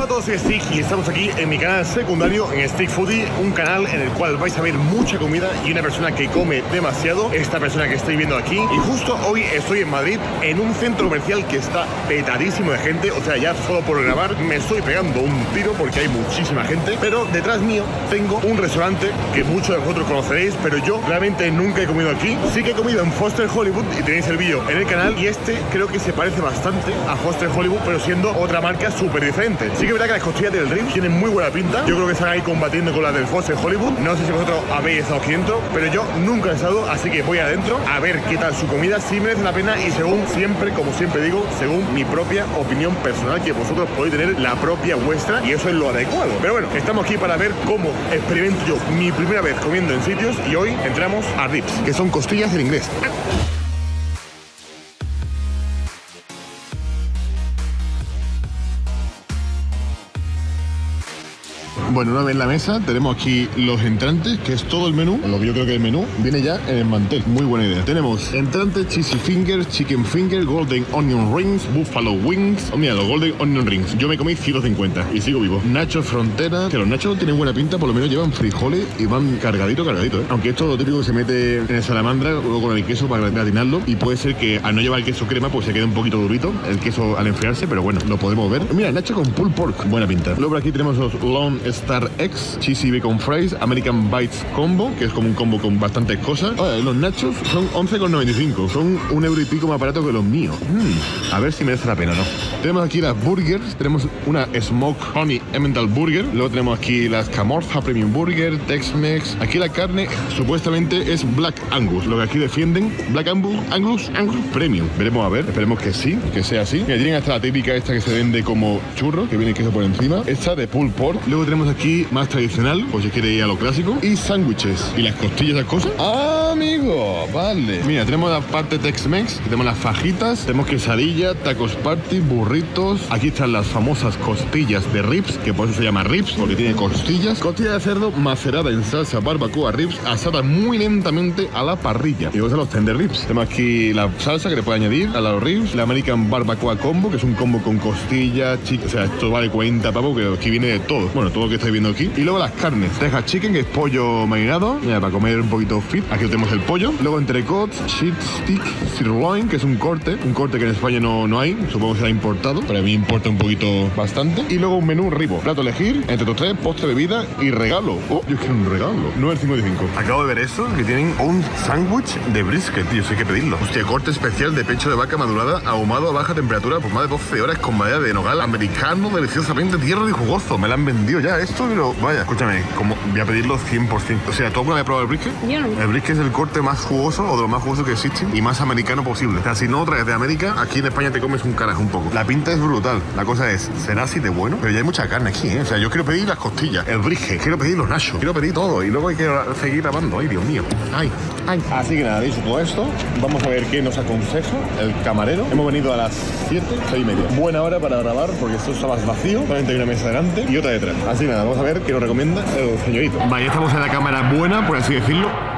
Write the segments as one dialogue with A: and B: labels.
A: Todos, soy Stick y estamos aquí en mi canal secundario en Stick Foodie, un canal en el cual vais a ver mucha comida y una persona que come demasiado, esta persona que estoy viendo aquí. Y justo hoy estoy en Madrid, en un centro comercial que está petadísimo de gente, o sea, ya solo por grabar me estoy pegando un tiro porque hay muchísima gente, pero detrás mío tengo un restaurante que muchos de vosotros conoceréis, pero yo realmente nunca he comido aquí. Sí que he comido en Foster Hollywood y tenéis el vídeo en el canal y este creo que se parece bastante a Foster Hollywood, pero siendo otra marca súper diferente. Que es verdad que las costillas del Rim tienen muy buena pinta. Yo creo que están ahí combatiendo con las del Foster Hollywood. No sé si vosotros habéis estado dentro, pero yo nunca he estado, así que voy adentro a ver qué tal su comida, si merece la pena y según siempre, como siempre digo, según mi propia opinión personal, que vosotros podéis tener la propia vuestra y eso es lo adecuado. Pero bueno, estamos aquí para ver cómo experimento yo mi primera vez comiendo en sitios y hoy entramos a Rips, que son costillas en inglés. Bueno, una vez en la mesa tenemos aquí los entrantes, que es todo el menú. Lo que yo creo que el menú viene ya en el mantel. Muy buena idea. Tenemos entrantes, cheesy fingers, chicken finger, golden onion rings, buffalo wings. Oh, mira, los golden onion rings. Yo me comí 150 y sigo vivo. Nachos frontera, que los nachos tienen buena pinta, por lo menos llevan frijoles y van cargadito, cargadito, ¿eh? Aunque esto es lo típico que se mete en el salamandra, luego con el queso para gratinarlo. Y puede ser que al no llevar el queso crema, pues se quede un poquito durito el queso al enfriarse, pero bueno, lo podemos ver. Mira, nacho con pulled pork, buena pinta. Luego por aquí tenemos los long Star X, Cheesy Bacon Fries, American Bites Combo, que es como un combo con bastantes cosas. Los nachos son 11,95. Son un euro y pico más barato que los míos. Mm, a ver si merece la pena o no. Tenemos aquí las burgers. Tenemos una Smoke Honey Emmental Burger. Luego tenemos aquí las Camorza Premium Burger, Tex-Mex. Aquí la carne supuestamente es Black Angus. Lo que aquí defienden, Black Angus, Angus, Angus Premium. Veremos a ver. Esperemos que sí, que sea así. Mira, tienen hasta la típica esta que se vende como churro, que viene queso por encima. Esta de pulled pork. Luego tenemos aquí más tradicional, o si quiere ir a lo clásico. Y sándwiches. Y las costillas, esas cosas. ¡Ah, Vale. Mira, tenemos la parte Tex-Mex, tenemos las fajitas, tenemos quesadilla, tacos party, burritos. Aquí están las famosas costillas de ribs, que por eso se llama ribs, porque tiene costillas. Costilla de cerdo macerada en salsa barbacoa ribs, asada muy lentamente a la parrilla. Y luego están los tender ribs. Tenemos aquí la salsa que le puede añadir a los ribs, la American Barbacoa Combo, que es un combo con costilla, chica, o sea, esto vale 40 pavos, que aquí viene de todo. Bueno, todo lo que estáis viendo aquí. Y luego las carnes. Texas Chicken, que es pollo marinado, mira, para comer un poquito fit. Aquí tenemos el pollo. Luego entrecots, sheet stick, sirloin, que es un corte. Un corte que en España no, no hay. Supongo que será importado. Pero a mí importa un poquito bastante. Y luego un menú ribo. Plato a elegir, entre estos tres, postre, bebida y regalo. Oh, yo quiero un regalo. 9,55. Acabo de ver eso, que tienen un sándwich de brisket, tío. Eso hay que pedirlo. Hostia, corte especial de pecho de vaca madurada, ahumado a baja temperatura por más de 12 horas con madera de nogal americano, deliciosamente tierno y jugoso. Me lo han vendido ya esto, pero vaya, escúchame, como voy a pedirlo 100%. O sea, ¿tú alguna vez has probado el brisket?
B: Yo no.
A: El brisket es el corte más jugoso o de lo más jugoso que existe y más americano posible. O sea, si no traes de América, aquí en España te comes un carajo un poco. La pinta es brutal. La cosa es, ¿será así de bueno? Pero ya hay mucha carne aquí, ¿eh? O sea, yo quiero pedir las costillas, el brisket, quiero pedir los nachos, quiero pedir todo y luego hay que seguir grabando. Ay, Dios mío. Ay, ay. Así que nada, dicho todo esto, vamos a ver qué nos aconseja el camarero. Hemos venido a las 7, 6 y media. Buena hora para grabar porque esto está más vacío. Solamente hay una mesa delante y otra detrás. Así que nada, vamos a ver qué nos recomienda el señorito. Vale, estamos en la cámara buena, por así decirlo.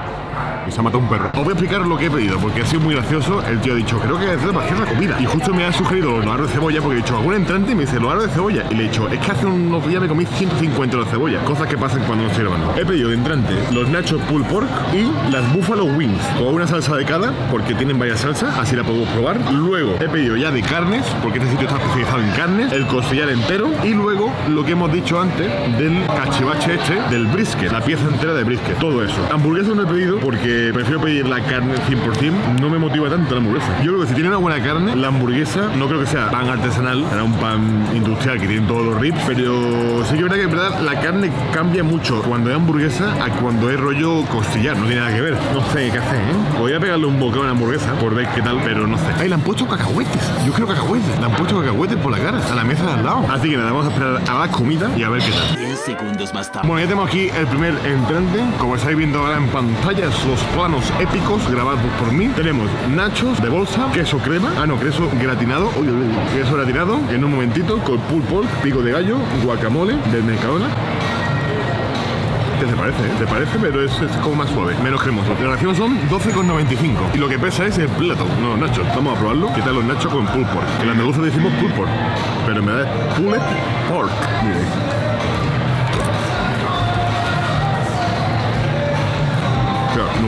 A: Y se ha matado un perro. Os voy a explicar lo que he pedido, porque ha sido muy gracioso. El tío ha dicho, creo que es demasiada comida. Y justo me ha sugerido los loaros de cebolla, porque he dicho, algún entrante y me dice, loaros de cebolla. Y le he dicho, es que hace unos días me comí 150 de cebolla. Cosas que pasan cuando no grabando. He pedido de entrante los nachos pulled pork y las buffalo wings. Con una salsa de cada, porque tienen varias salsas, así la podemos probar. Luego he pedido ya de carnes, porque este sitio está especializado en carnes, el costillar entero. Y luego lo que hemos dicho antes del cachivache este, del brisket, la pieza entera de brisket. Todo eso. Hamburguesa no he pedido porque prefiero pedir la carne 100%. No me motiva tanto la hamburguesa. Yo creo que si tiene una buena carne, la hamburguesa no creo que sea pan artesanal, será un pan industrial que tiene todos los rips, pero sí que es verdad que en verdad la carne cambia mucho cuando es hamburguesa a cuando es rollo costillar. No tiene nada que ver. No sé qué hacer, ¿eh? Voy a pegarle un bocado a una hamburguesa por ver qué tal, pero no sé. Ay, le han puesto cacahuetes. Yo quiero cacahuetes. Le han puesto cacahuetes por la cara, a la mesa de al lado. Así que nada, vamos a esperar a la comida y a ver qué tal.
C: 10 segundos más tarde.
A: Bueno, ya tenemos aquí el primer entrante. Como estáis viendo ahora en pantalla, los planos épicos grabados por mí. Tenemos nachos de bolsa, queso crema, ah no, queso gratinado, uy, uy, uy, queso gratinado, en un momentito, con pulled pork, pico de gallo, guacamole del Mercadona. se parece. Se parece, pero es, es como más suave, menos cremoso. La ración son 12,95 y lo que pesa es el plato, no nachos. Vamos a probarlo. ¿Qué tal los nachos con pulled pork? En andaluces decimos pulled pork, pero verdad es pulled pork. Miren.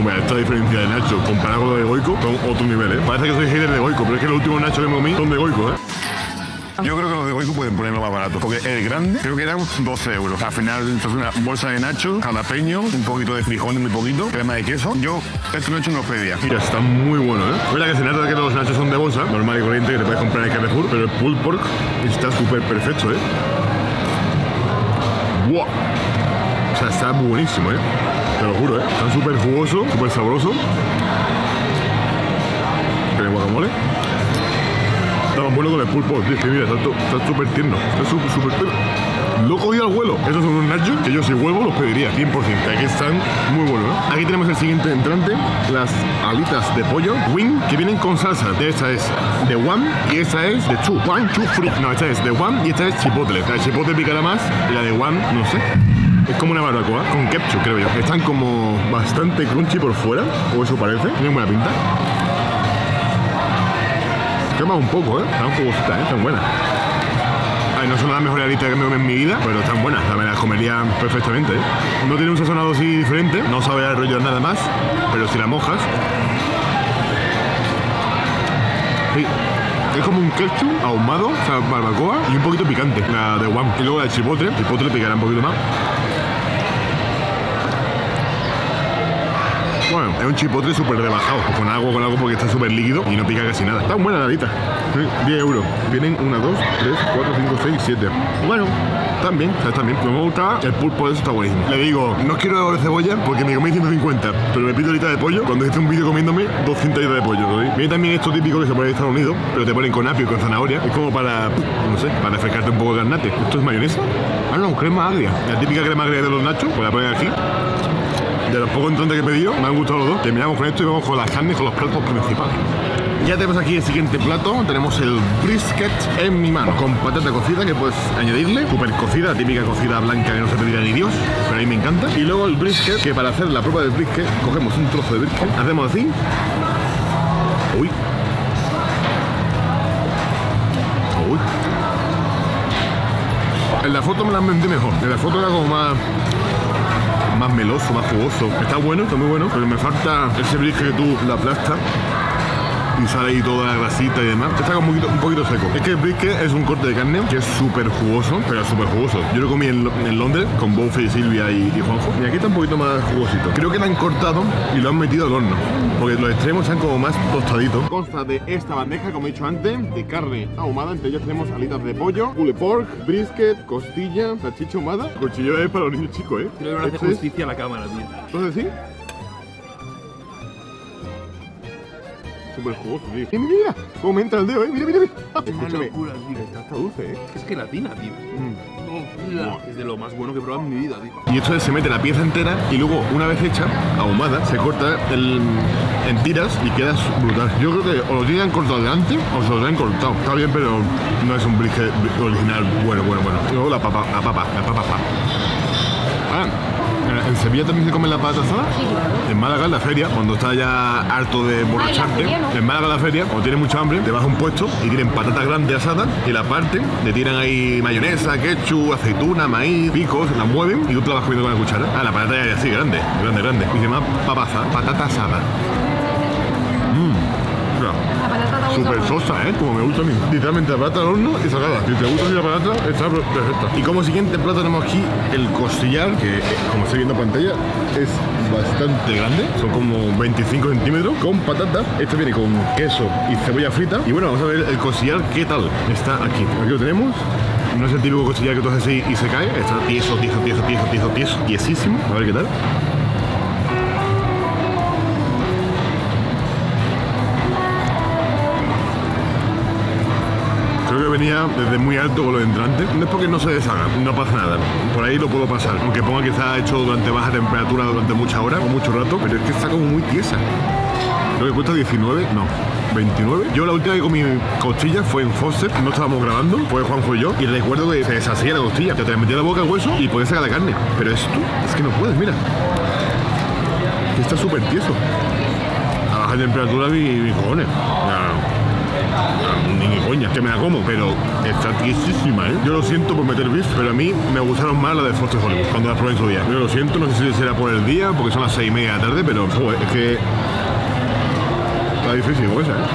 A: Da esta diferencia de Nacho comparado con lo de Goico son otro nivel, ¿eh? Parece que soy hater de Goico, pero es que los últimos Nachos que me comí son de Goico, ¿eh?
B: Yo creo que los de Goico pueden ponerlo más barato. Porque el grande creo que eran 12 euros. Al final es una bolsa de nachos, jalapeño, un poquito de frijol, muy poquito, crema de queso. Yo estos nachos no los pedía.
A: Mira, está muy bueno, ¿eh? Mira que se nota que los nachos son de bolsa, normal y corriente, que te puedes comprar en el Carrefour, pero el pulled pork está súper perfecto, ¿eh? ¡Wow! O sea, está buenísimo, ¿eh? Te lo juro, ¿eh? Está súper jugoso, súper sabroso. Tiene guacamole. Está más bueno con el pulpo, tío. Que mira, está súper tierno. Está súper, súper tierno. Lo cogido al vuelo. Esos son unos nachos que yo si vuelvo los pediría, 100%. Aquí están muy buenos, ¿no? Aquí tenemos el siguiente entrante, las alitas de pollo wing que vienen con salsa. Esta es de one y esta es de two. One, two, free. No, esta es de one y esta es chipotle. La de chipotle picará más y la de one, no sé. Es como una barbacoa con ketchup, creo yo. Están como bastante crunchy por fuera, o eso parece. Tienen buena pinta. Quema un poco, ¿eh? Están jugositas, ¿eh? Están buenas. Ay, no son las mejores alitas que me comí en mi vida, pero están buenas. La me las comería perfectamente, ¿eh? No tiene un sazonado así diferente, no sabe a rollo nada más, pero si la mojas... Sí. Es como un ketchup ahumado, o sea, barbacoa y un poquito picante, la de One. Y luego la chipotle, chipotle picará un poquito más. Bueno, es un chipotle súper rebajado, con agua, con algo porque está súper líquido y no pica casi nada. Está buena la. Sí, 10 euros. Vienen 1, 2, 3, 4, 5, 6, 7. Bueno, están bien. Me gusta el pulpo, eso está buenísimo. Le digo, no quiero doble cebolla porque me comí 150, pero me pido alita de pollo cuando hice un vídeo comiéndome 200 alitas de pollo. ¿sí? Viene también esto típico que se pone en Estados Unidos, pero te ponen con apio y con zanahoria. Es como para, no sé, para refrescarte un poco el garnate. ¿Esto es mayonesa? Ah, no, crema agria. La típica crema agria de los nachos, pues la ponen aquí. De los pocos entrantes que he pedido, me han gustado los dos. Terminamos con esto y vamos con las carnes, con los platos principales. Ya tenemos aquí el siguiente plato. Tenemos el brisket en mi mano, con patata cocida que puedes añadirle. Súper cocida, típica cocida blanca que no se pedirá ni Dios, pero a mí me encanta. Y luego el brisket, que para hacer la prueba del brisket, cogemos un trozo de brisket, hacemos así. Uy. Uy. En la foto me la vendí mejor. En la foto era como más más meloso, más jugoso. Está bueno, está muy bueno, pero me falta ese brisket que tú la aplastas y sale ahí toda la grasita y demás. Está un poquito, un poquito seco. Es que el brisket es un corte de carne que es súper jugoso, pero súper jugoso. Yo lo comí en, Lo- en Londres con Bofe y Silvia y, y Juanjo. Y aquí está un poquito más jugosito. Creo que lo han cortado y lo han metido al horno. Porque los extremos están como más tostaditos. Consta de esta bandeja, como he dicho antes, de carne ahumada. Entre ellas tenemos alitas de pollo, pulled pork, brisket, costilla, salchicha ahumada. Cuchillo es para los niños chicos, ¿eh?
C: Creo que no hace
A: Esto es-
C: justicia a la cámara, tío.
A: entonces sí. Súper jugoso, tío. Mira, mira, mira. Cómo me entra el dedo, eh. Mira, mira, mira. Escúchame.
C: locura, tío.
A: Está hasta dulce, eh.
C: Es gelatina, tío. No, es de lo más bueno que he probado en mi vida, tío.
A: Y esto es, se mete la pieza entera y luego, una vez hecha, ahumada, se corta el- en tiras y queda brutal. Yo creo que o lo tienen cortado de antes o se lo han cortado. Está bien, pero no es un brisket original bueno, bueno, bueno. Y luego la papa, la papa, la papa, papa. Ah, ¿en Sevilla también se come la patata asada? En Málaga, en la feria, cuando estás ya harto de
D: no.
A: en Málaga, en la feria, cuando tienes mucha hambre, te vas a un puesto y tienen patatas grandes asadas y la parten, le tiran ahí mayonesa, ketchup, aceituna, maíz, picos, la mueven y tú te la vas comiendo con la cuchara. Ah, la patata ya es así, grande, grande, grande. Y se llama papa asada, patata asada. Súper sosa, ¿eh? Como me gusta a mí. Literalmente la patata al horno y sacada. Si te gusta la patata, está perfecta. Y como siguiente plato tenemos aquí el costillar, que como estoy viendo en pantalla es bastante grande. Son como 25 centímetros con patata. Este viene con queso y cebolla frita. Y bueno, vamos a ver el costillar qué tal está aquí. Aquí lo tenemos. No es el típico costillar que tú haces así y se cae. Está tieso, tieso, tieso, tieso, tieso, tieso, tiesísimo. A ver qué tal. Desde muy alto con los entrantes. No es porque no se deshaga, no pasa nada. Por ahí lo puedo pasar. Aunque ponga que está hecho durante baja temperatura durante muchas horas o mucho rato, pero es que está como muy tiesa. Creo que cuesta 19, no, 29. Yo la última que comí costilla fue en Foster, no estábamos grabando, fue Juanjo y yo, y recuerdo que se deshacía la costilla, que te metía la boca el hueso y podías sacar la carne. Pero esto, es que no puedes, mira. Está súper tieso. A baja temperatura mi, mi cojones. Que me la como, pero está tiesísima, ¿eh? Yo lo siento por meter beef, pero a mí me gustaron más las de Foster Hollywood cuando las probé en su día. Yo lo siento, no sé si será por el día, porque son las seis y media de la tarde, pero es que Está difícil con esa, ¿eh?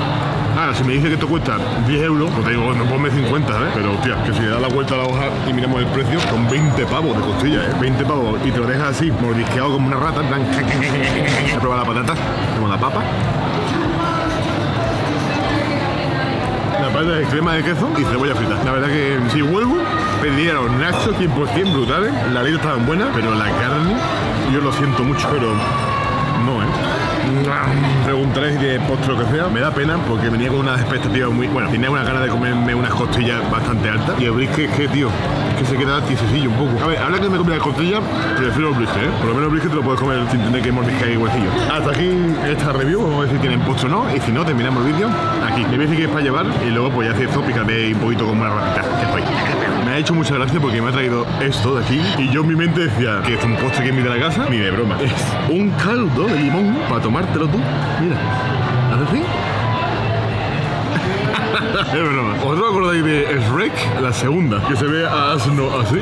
A: Ahora, si me dice que esto cuesta 10 euros, pues te digo, no ponme 50, ¿eh? Pero, hostia, que si le das la vuelta a la hoja y miramos el precio, son 20 pavos de costilla, ¿eh? 20 pavos y te lo dejas así, mordisqueado como una rata, en plan... La patata, como la papa. La patata es crema de queso y cebolla frita. La verdad que si vuelvo, los nachos 100% brutales. La leche estaban buenas, pero la carne, yo lo siento mucho, pero no, ¿eh? Preguntaréis de postre que sea. Me da pena porque venía con unas expectativas muy. Bueno, tenía una ganas de comerme unas costillas bastante altas. Y el brisket es que, tío, que se queda tiesecillo un poco. A ver, ahora que me comí las costillas, prefiero el brisket, ¿eh? Por lo menos el te lo puedes comer sin tener que mordiscar ahí huesillo. Hasta aquí esta review. Vamos a ver si tienen postre o no. Y si no, terminamos el vídeo aquí. Le voy a que es para llevar y luego pues ya hacer esto, pícate un poquito como una ratita. Me ha hecho mucha gracia porque me ha traído esto de aquí y yo en mi mente decía que es un postre que es de la casa, ni de broma. Es un caldo de limón para tomártelo tú. Mira, ¿haces así? ¿Os acordáis de Shrek? La segunda, que se ve a Asno así.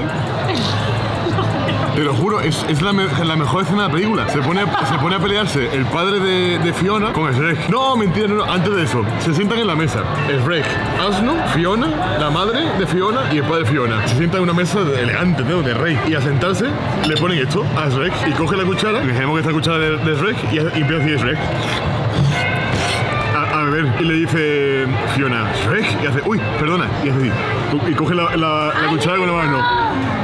A: Te lo juro, es, es la, me- la mejor escena de la película. Se pone, se pone a pelearse el padre de, Fiona con Shrek. No, mentira, no, no, antes de eso. Se sientan en la mesa. Shrek, Asno, Fiona, la madre de Fiona y el padre de Fiona. Se sientan en una mesa de- elegante, ¿no? de rey. Y a sentarse le ponen esto a Shrek y coge la cuchara. Dejemos que esta cuchara de, de Shrek y, y empieza a decir Shrek. Y le dice Fiona, Shrek, y hace, uy, perdona, y hace así, y coge la, cuchara con la mano,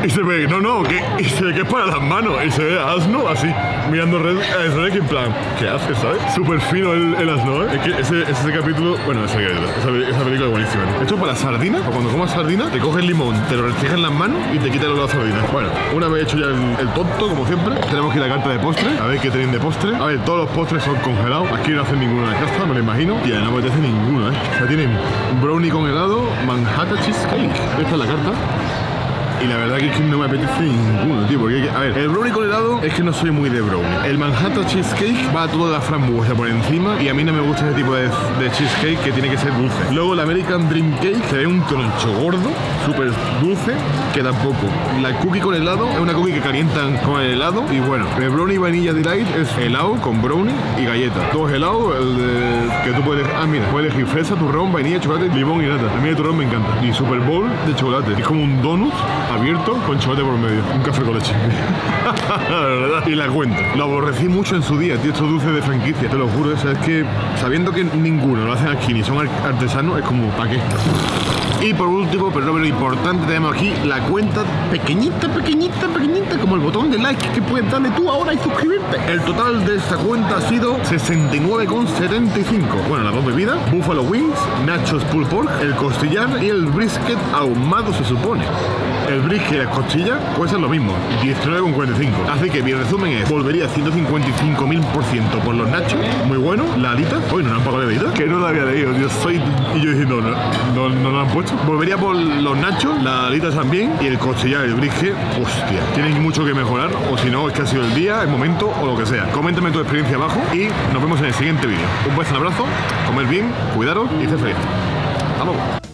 A: y se ve, no, no, que, y se ve que es para las manos, y se ve Asno así, mirando a Shrek en plan, ¿qué haces, sabes? Súper fino el, Asno, ¿eh? Es que ese, ese capítulo, bueno, ese, esa, película es buenísima. Esto para sardina, cuando comas sardina, te coges limón, te lo restringes en las manos y te quitas la sardina. Bueno, una vez hecho ya el, tonto, como siempre, tenemos que ir a la carta de postre, a ver qué tienen de postre. A ver, todos los postres son congelados, aquí no hacen ninguno la casa, me lo imagino. Y no me apetece ninguno, ¿eh? O tienen brownie con helado, Manhattan cheesecake. Esta es la carta. Y la verdad que es que no me apetece ninguno, tío. Porque, a ver, el brownie con helado es que no soy muy de brownie. El Manhattan Cheesecake va toda la frambuesa por encima y a mí no me gusta ese tipo de, de cheesecake que tiene que ser dulce. Luego el American Dream Cake se ve un troncho gordo, súper dulce, que tampoco. La cookie con helado es una cookie que calientan con el helado y bueno, el brownie vanilla delight es helado con brownie y galleta. Dos helados, el de, que tú puedes, ah mira, puedes elegir fresa, turrón, vainilla, chocolate, limón y nata. A mí el turrón me encanta. Y Super Bowl de chocolate. Es como un donut abierto con chocolate por medio. Un café con leche. Y la cuenta. Lo aborrecí mucho en su día, tío, estos dulces de franquicia. Te lo juro, o es que sabiendo que ninguno lo hacen aquí ni son ar- artesanos, es como, ¿para qué? Y por último, pero no menos importante, tenemos aquí la cuenta pequeñita, pequeñita, pequeñita, como el botón de like que puedes darle tú ahora y suscribirte. El total de esta cuenta ha sido 69,75. Bueno, las dos bebidas, Buffalo Wings, Nachos Pulled Pork, el costillar y el brisket ahumado se supone. El brisket y las costillas cuestan lo mismo, 19,45. Así que mi resumen es, volvería 155.000% por los nachos, muy bueno. La alita, hoy no la han pagado de vida, que no la había leído, yo soy... Y yo diciendo, no, no, no la han puesto. Volvería por los nachos, la alita también, y el costillar, el brisket, hostia. Tienen mucho que mejorar, o si no, es que ha sido el día, el momento, o lo que sea. Coméntame tu experiencia abajo y nos vemos en el siguiente vídeo. Un beso, un abrazo, comer bien, cuidaros y ser feliz. Hasta luego.